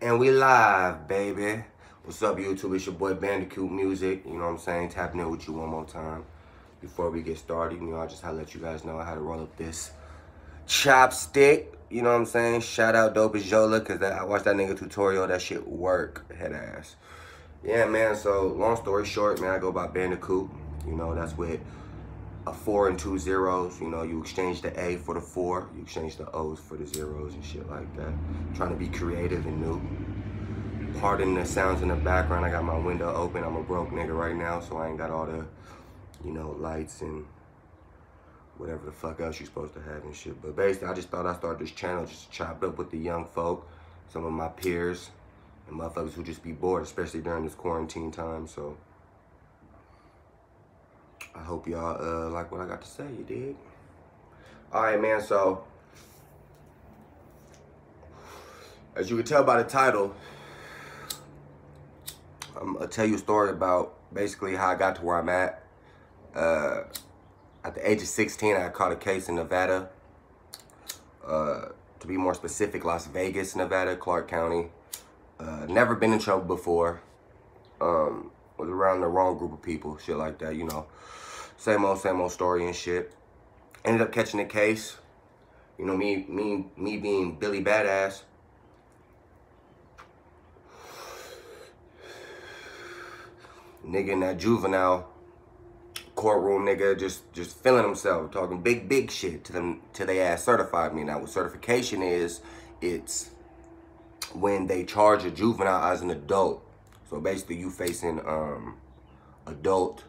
And we live, baby. What's up, YouTube? It's your boy Bandicoot Music. You know what I'm saying? Tapping in with you one more time. Before we get started, you know, I just had to let you guys know how to roll up this chopstick. You know what I'm saying? Shout out Dope Jola, because I watched that nigga tutorial. That shit work, head ass. Yeah, man, so long story short, man, I go by Bandicoot. You know, that's with a four and two zeros. You know, you exchange the A for the four, you exchange the O's for the zeros and shit like that. trying to be creative and new. Pardon the sounds in the background. I got my window open. I'm a broke nigga right now, so I ain't got all the, you know, lights and whatever the fuck else you're supposed to have and shit. But basically, I just thought I'd start this channel just to chop up with the young folk, some of my peers, and motherfuckers who just be bored, especially during this quarantine time. So I hope y'all uh, like what I got to say, you dig? All right, man, so as you can tell by the title, I'm gonna tell you a story about basically how I got to where I'm at. Uh, at the age of 16, I caught a case in Nevada. Uh, to be more specific, Las Vegas, Nevada, Clark County. Uh, never been in trouble before. Um, was around the wrong group of people, shit like that, you know. Same old, same old story and shit. Ended up catching the case. You know, me, me, me being Billy Badass. Nigga in that juvenile courtroom, nigga, just just feeling himself, talking big, big shit to them, to they ass certified me. Now, what certification is, it's when they charge a juvenile as an adult. So basically, you facing um, adult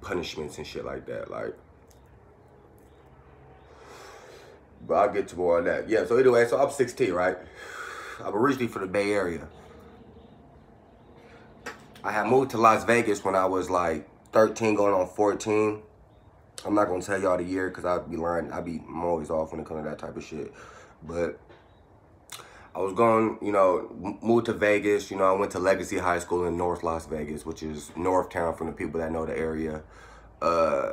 punishments and shit like that. Like, but I'll get to more on that. Yeah. So anyway, so I'm 16, right? I'm originally from the Bay Area. I had moved to Las Vegas when I was like 13 going on 14. I'm not gonna tell y'all the year because I'd be lying. I'd be I'm always off when it comes to that type of shit. But I was going, you know, moved to Vegas. You know, I went to Legacy High School in North Las Vegas, which is North Town from the people that know the area. Uh,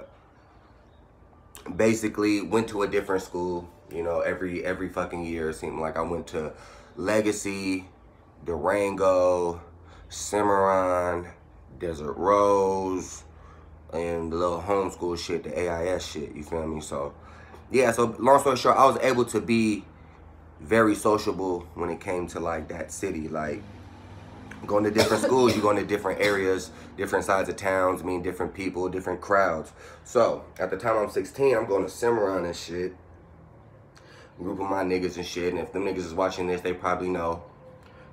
basically, went to a different school. You know, every every fucking year it seemed like I went to Legacy, Durango, Cimarron, Desert Rose, and the little homeschool shit, the AIS shit, you feel me? So, yeah, so long story short, I was able to be very sociable when it came to like that city. Like, going to different schools, you going to different areas, different sides of towns, mean different people, different crowds. So, at the time I'm 16, I'm going to Cimarron and shit. Group of my niggas and shit, and if them niggas is watching this, they probably know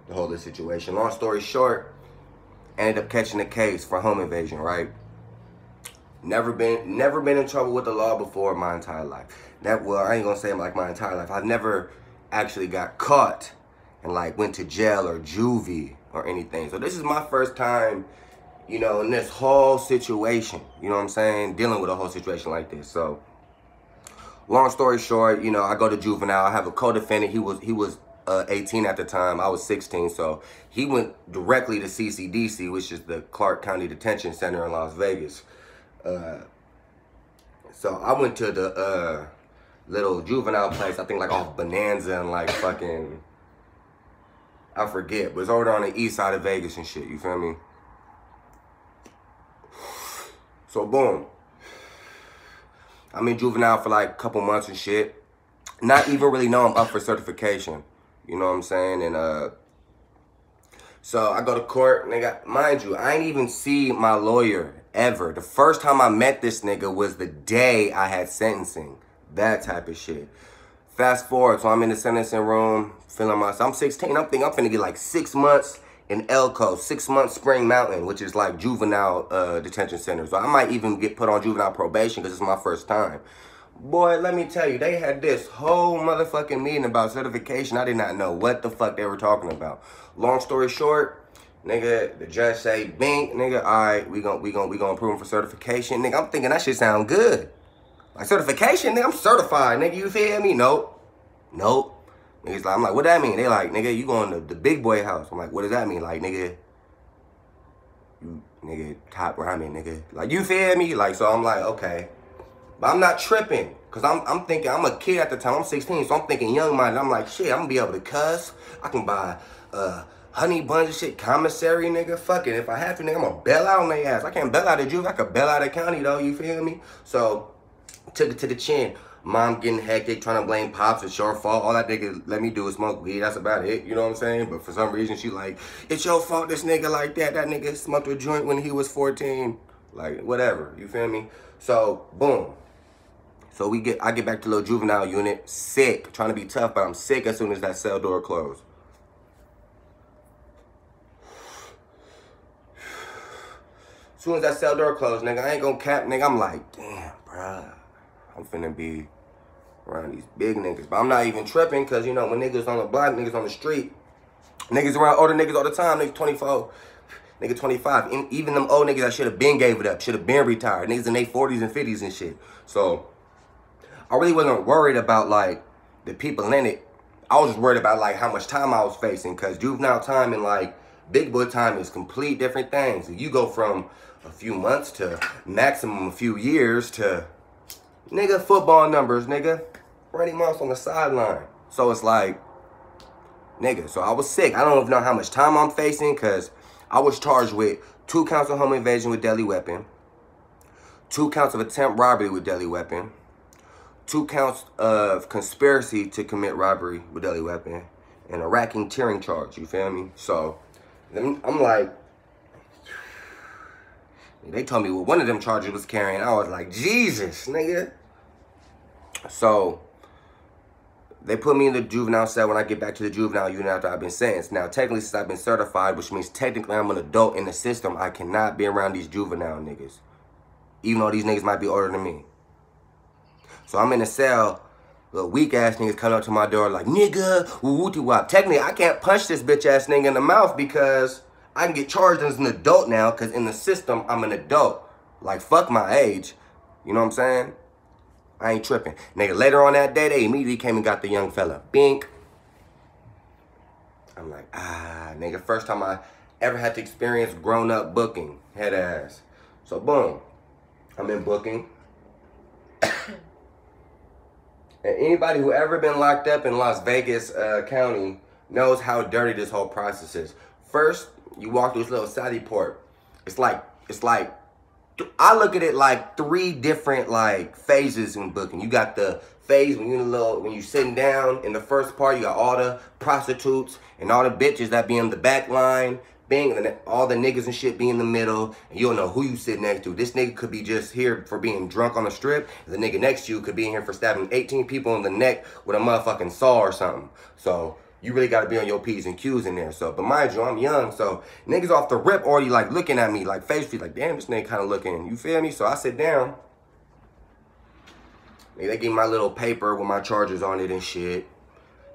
the whole situation. Long story short, ended up catching a case for home invasion, right? Never been never been in trouble with the law before my entire life. That well, I ain't gonna say like my entire life. I've never actually got caught and like went to jail or juvie or anything. So this is my first time, you know, in this whole situation. You know what I'm saying? Dealing with a whole situation like this. So long story short, you know, I go to juvenile. I have a co-defendant. He was he was uh, 18 at the time. I was 16, so he went directly to CCDC, which is the Clark County Detention Center in Las Vegas. Uh, so I went to the uh, little juvenile place, I think like off Bonanza and like fucking, I forget, but it's over on the east side of Vegas and shit, you feel me? So boom. I'm in juvenile for like a couple months and shit. Not even really know I'm up for certification. You know what I'm saying? And uh so I go to court, nigga. Mind you, I ain't even see my lawyer ever. The first time I met this nigga was the day I had sentencing. That type of shit. Fast forward, so I'm in the sentencing room, feeling myself. I'm 16. I'm thinking I'm finna get like six months in Elko, six months Spring Mountain, which is like juvenile uh, detention center. So I might even get put on juvenile probation because it's my first time. Boy, let me tell you, they had this whole motherfucking meeting about certification. I did not know what the fuck they were talking about. Long story short, nigga, the judge say, bink, nigga, all right, we gon' we gon' we gon' approve him for certification. Nigga, I'm thinking that shit sound good. Like certification, nigga, I'm certified, nigga, you feel me? Nope. Nope. Niggas like, I'm like, what that mean? They like, nigga, you going to the big boy house. I'm like, what does that mean? Like, nigga, you, nigga, top ramen, nigga. Like, you feel me? Like, so I'm like, okay. But I'm not tripping. Cause I'm I'm thinking I'm a kid at the time. I'm 16, so I'm thinking young minded. I'm like, shit, I'm gonna be able to cuss. I can buy uh honey bunch of shit, commissary, nigga. Fuck it. If I have to, nigga, I'm gonna bail out on their ass. I can't bail out of juve. I could bail out of county though, you feel me? So took it to the chin. Mom getting hectic, trying to blame pops. It's your fault. All that nigga let me do is smoke weed. That's about it. You know what I'm saying? But for some reason, she like, it's your fault. This nigga like that. That nigga smoked a joint when he was 14. Like whatever. You feel me? So boom. So we get, I get back to the little juvenile unit, sick, trying to be tough, but I'm sick as soon as that cell door closed. As soon as that cell door closed, nigga, I ain't gonna cap, nigga. I'm like, damn, bruh. I'm finna be around these big niggas. But I'm not even tripping, cause you know, when niggas on the block, niggas on the street, niggas around older niggas all the time, niggas 24, nigga 25. Even them old niggas I should have been gave it up, should have been retired. Niggas in their 40s and 50s and shit. So I really wasn't worried about like the people in it. I was just worried about like how much time I was facing, cause juvenile time and like big boy time is complete different things. You go from a few months to maximum a few years to nigga football numbers, nigga. Randy Moss on the sideline. So it's like, nigga, so I was sick. I don't even know how much time I'm facing because I was charged with two counts of home invasion with deadly weapon, two counts of attempt robbery with deadly weapon, two counts of conspiracy to commit robbery with deadly weapon, and a racketeering charge, you feel me? So, I'm like, they told me what one of them charges was carrying. I was like, Jesus, nigga. So they put me in the juvenile cell when I get back to the juvenile unit after I've been sentenced. Now, technically, since I've been certified, which means technically I'm an adult in the system, I cannot be around these juvenile niggas. Even though these niggas might be older than me. So I'm in the cell. The weak ass niggas come up to my door like, nigga, woo woo wop. Technically, I can't punch this bitch ass nigga in the mouth because I can get charged as an adult now because in the system, I'm an adult. Like, fuck my age. You know what I'm saying? I ain't tripping. Nigga, later on that day, they immediately came and got the young fella. Bink. I'm like, ah, nigga, first time I ever had to experience grown-up booking. Head ass. So, boom. I'm in booking. and anybody who ever been locked up in Las Vegas uh, County knows how dirty this whole process is. First, you walk through this little side port. It's like, it's like, I look at it like three different like phases in booking. You got the phase when you little, when you sitting down in the first part, you got all the prostitutes and all the bitches that be in the back line. Being and all the niggas and shit be in the middle, and you don't know who you sit next to. This nigga could be just here for being drunk on the strip. The nigga next to you could be in here for stabbing 18 people in the neck with a motherfucking saw or something. So you really got to be on your P's and Q's in there. So, but mind you, I'm young, so niggas off the rip already like looking at me like face like, damn, this nigga kind of looking. You feel me? So I sit down. They give me my little paper with my charges on it and shit.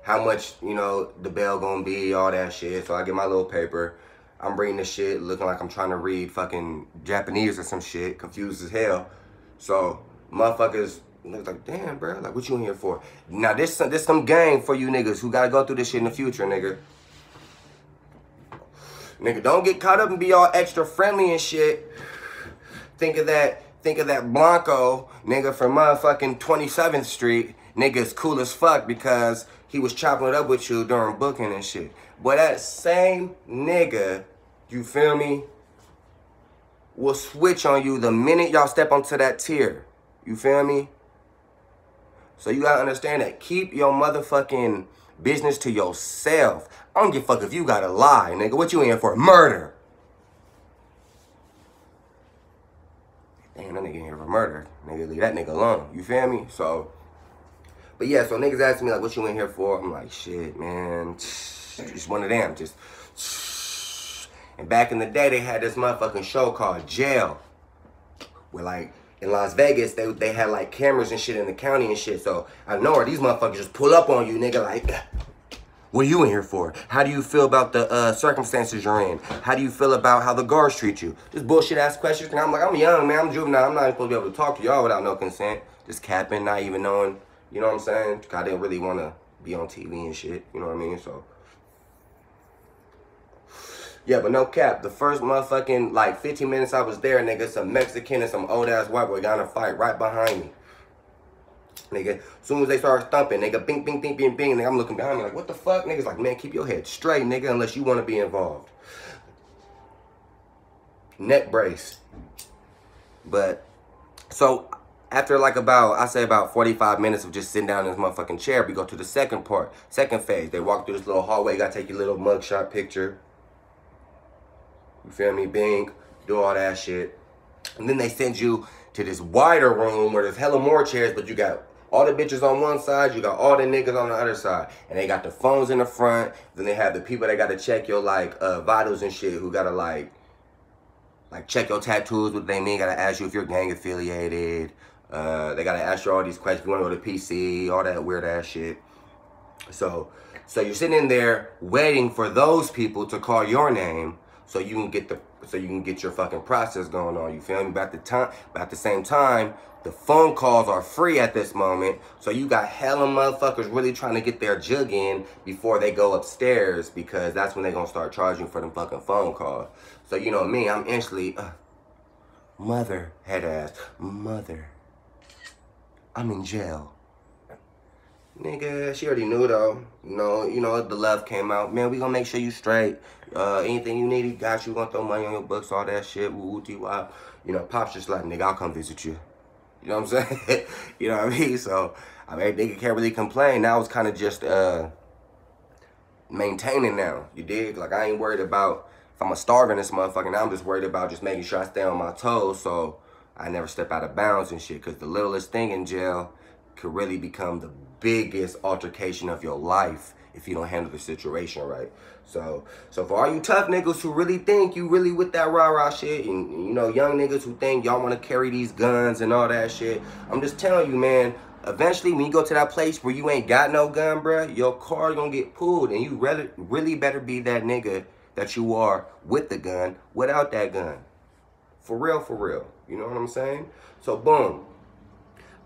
How much, you know, the bail gonna be, all that shit. So I get my little paper. I'm reading the shit, looking like I'm trying to read fucking Japanese or some shit, confused as hell. So, motherfuckers Niggas like, damn, bro, like, what you in here for? Now, this, this some game for you niggas who gotta go through this shit in the future, nigga. Nigga, don't get caught up and be all extra friendly and shit. Think of that, think of that Blanco, nigga, from motherfucking 27th Street. Nigga's cool as fuck because he was chopping it up with you during booking and shit. But that same nigga, you feel me, will switch on you the minute y'all step onto that tier. You feel me? So you gotta understand that. Keep your motherfucking business to yourself. I don't give a fuck if you gotta lie, nigga. What you in here for? Murder. Damn, that nigga in here for murder. Nigga, leave that nigga alone. You feel me? So, but yeah, so niggas asking me like, what you in here for? I'm like, shit, man. Just one of them. Just. And back in the day, they had this motherfucking show called Jail. Where like, in Las Vegas, they they had like cameras and shit in the county and shit. So I know these motherfuckers just pull up on you, nigga, like, what are you in here for? How do you feel about the uh, circumstances you're in? How do you feel about how the guards treat you? Just bullshit ass questions. And I'm like, I'm young, man. I'm juvenile. I'm not supposed to be able to talk to y'all without no consent. Just capping, not even knowing. You know what I'm saying? I didn't really want to be on TV and shit. You know what I mean? So. Yeah, but no cap. The first motherfucking, like, 15 minutes I was there, nigga, some Mexican and some old-ass white boy got in a fight right behind me. Nigga, as soon as they start thumping, nigga, bing, bing, bing, bing, bing, nigga, I'm looking behind me like, what the fuck? Niggas like, man, keep your head straight, nigga, unless you want to be involved. Neck brace. But, so, after like about, I say about 45 minutes of just sitting down in this motherfucking chair, we go to the second part, second phase. They walk through this little hallway, you gotta take your little mugshot picture. You feel me? Bing, do all that shit. And then they send you to this wider room where there's hella more chairs, but you got all the bitches on one side, you got all the niggas on the other side. And they got the phones in the front. Then they have the people that gotta check your like uh, vitals and shit who gotta like like check your tattoos, what they mean, gotta ask you if you're gang affiliated. Uh, they gotta ask you all these questions. You wanna go to PC, all that weird ass shit. So so you're sitting in there waiting for those people to call your name so you can get the so you can get your fucking process going on. You feel me? But at the time, but at the same time, the phone calls are free at this moment. So you got hella motherfuckers really trying to get their jug in before they go upstairs because that's when they gonna start charging for them fucking phone calls. So you know me, I'm instantly uh, mother head ass mother. I'm in jail. Nigga, she already knew though. You know, you know, the love came out. Man, we gonna make sure you straight. Uh, anything you need, he got you. Gonna throw money on your books, all that shit. Woo woo. You know, Pop's just like, nigga, I'll come visit you. You know what I'm saying? you know what I mean? So, I mean, nigga can't really complain. Now it's kind of just uh maintaining now. You dig? Like, I ain't worried about if I'm a starving this motherfucker. Now I'm just worried about just making sure I stay on my toes so I never step out of bounds and shit. Because the littlest thing in jail could really become the biggest altercation of your life if you don't handle the situation right. So, so for all you tough niggas who really think you really with that rah-rah shit, and, you know, young niggas who think y'all want to carry these guns and all that shit, I'm just telling you, man, eventually when you go to that place where you ain't got no gun, bruh, your car gonna get pulled, and you really, really better be that nigga that you are with the gun without that gun. For real, for real. You know what I'm saying? So, boom.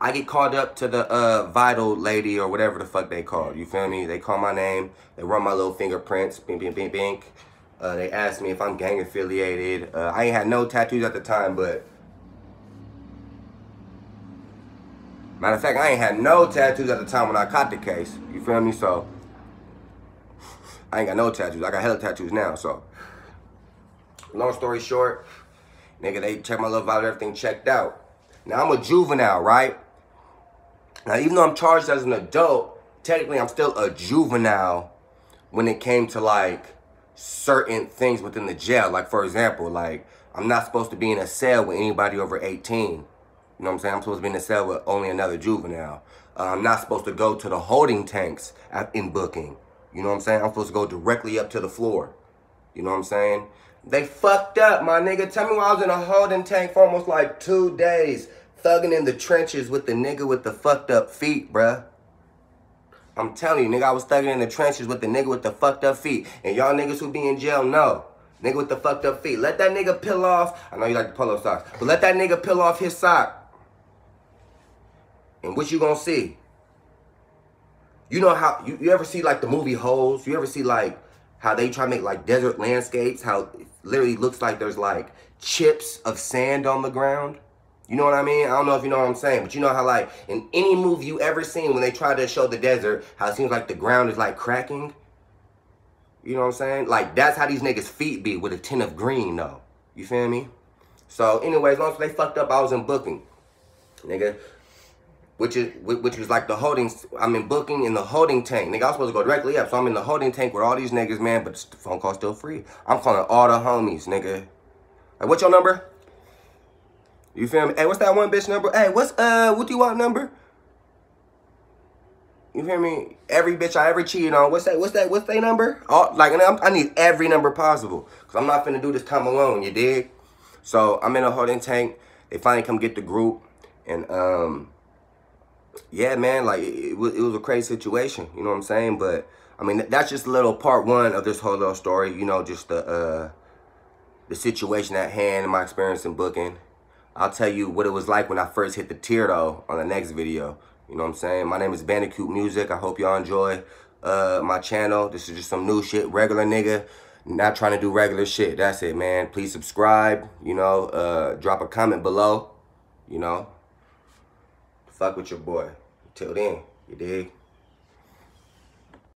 I get called up to the uh, vital lady or whatever the fuck they call. You feel me? They call my name. They run my little fingerprints. Bing, bing, bing, bing. Uh, they ask me if I'm gang affiliated. Uh, I ain't had no tattoos at the time, but matter of fact, I ain't had no tattoos at the time when I caught the case. You feel me? So I ain't got no tattoos. I got hella tattoos now. So long story short, nigga, they check my little vital, everything checked out. Now I'm a juvenile, right? Now, even though I'm charged as an adult, technically I'm still a juvenile when it came to like certain things within the jail. Like, for example, like I'm not supposed to be in a cell with anybody over 18. You know what I'm saying? I'm supposed to be in a cell with only another juvenile. Uh, I'm not supposed to go to the holding tanks in booking. You know what I'm saying? I'm supposed to go directly up to the floor. You know what I'm saying? They fucked up, my nigga. Tell me why I was in a holding tank for almost like two days thugging in the trenches with the nigga with the fucked up feet, bruh. I'm telling you, nigga, I was thugging in the trenches with the nigga with the fucked up feet. And y'all niggas who be in jail know. Nigga with the fucked up feet. Let that nigga peel off. I know you like the polo socks. But let that nigga peel off his sock. And what you gonna see? You know how, you, you ever see like the movie Holes? You ever see like how they try to make like desert landscapes? How it literally looks like there's like chips of sand on the ground? You know what I mean? I don't know if you know what I'm saying, but you know how like in any movie you ever seen when they try to show the desert, how it seems like the ground is like cracking? You know what I'm saying? Like that's how these niggas' feet be with a tint of green though. You feel me? So anyways, as they fucked up, I was in booking. Nigga. Which is which was like the holding I'm in booking in the holding tank. Nigga, I was supposed to go directly up. So I'm in the holding tank with all these niggas, man, but the phone call still free. I'm calling all the homies, nigga. Like, what's your number? You feel me? Hey, what's that one bitch number? Hey, what's uh what do you want number? You feel me? Every bitch I ever cheated on. What's that? What's that? What's their number? All like i need every number possible. Cause I'm not finna do this time alone. You dig? So I'm in a holding tank. They finally come get the group, and um, yeah, man, like it, it, was, it was a crazy situation. You know what I'm saying? But I mean, that's just a little part one of this whole little story. You know, just the uh, the situation at hand and my experience in booking. I'll tell you what it was like when I first hit the tier though on the next video. You know what I'm saying? My name is Bandicoot Music. I hope y'all enjoy uh, my channel. This is just some new shit, regular nigga. Not trying to do regular shit. That's it, man. Please subscribe. You know, uh, drop a comment below. You know, fuck with your boy. Till then, you dig?